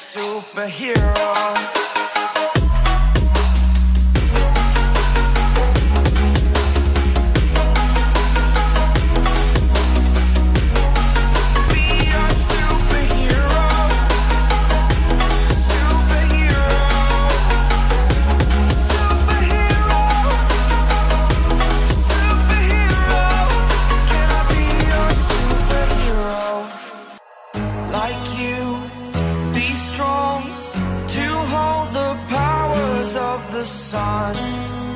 Superhero. Of the sun.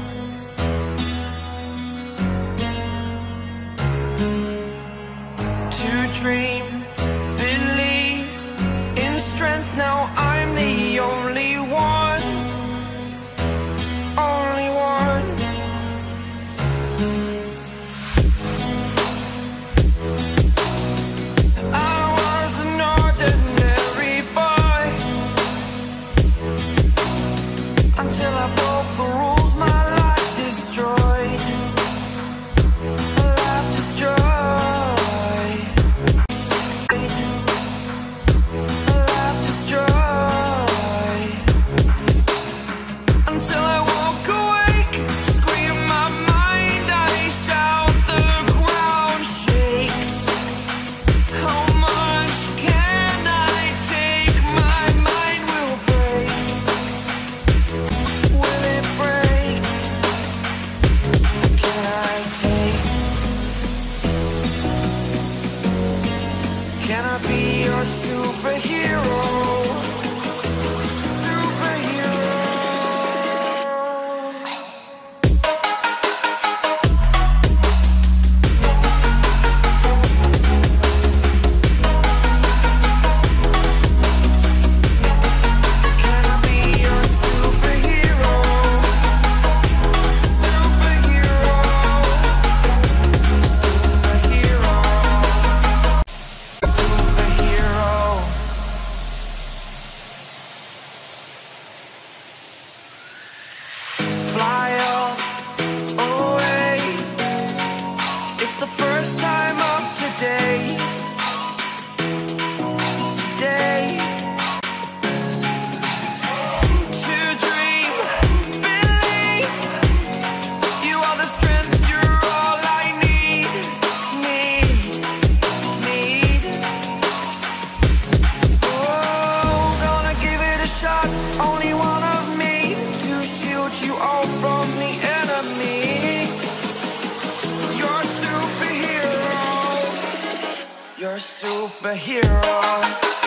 Superhero.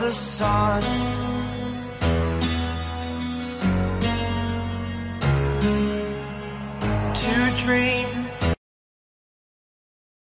The sun.